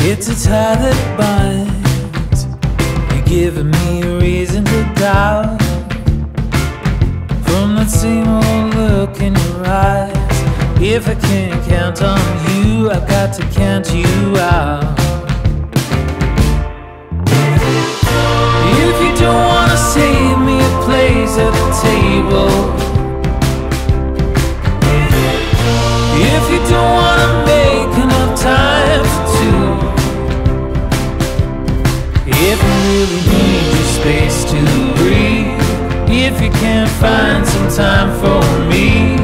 It's a tie that binds. You're giving me a reason to doubt. From that same old look in your eyes. If I can't count on you, I've got to count you out. You need your space to breathe. If you can't find some time for me.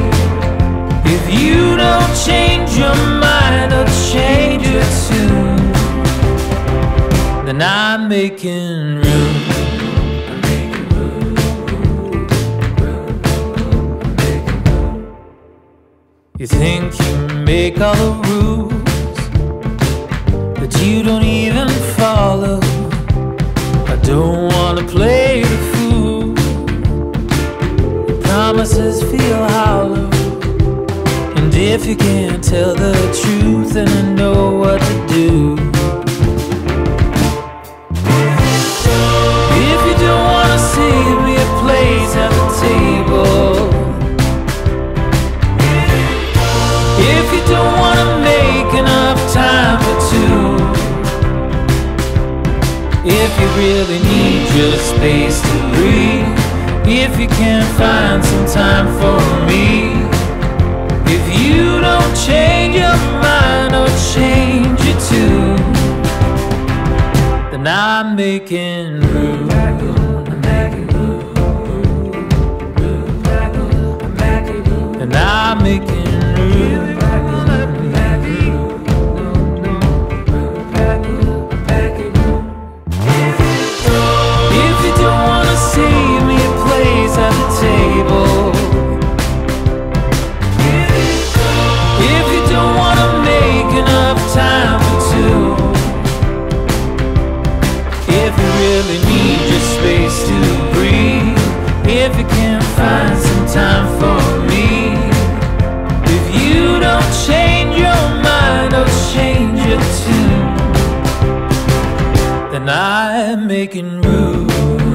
If you don't change your mind, I'll change it too. Then I'm making room. You think you make all the rules, but you don't even promises feel hollow. And if you can't tell the truth, then I know what to do. If you don't wanna save me a place at the table. If you don't wanna make enough time for two. If you really need your space to breathe. If you can't find some time for me. If you don't change your mind or change it too, then I'm making room. And I'm making I'm making room.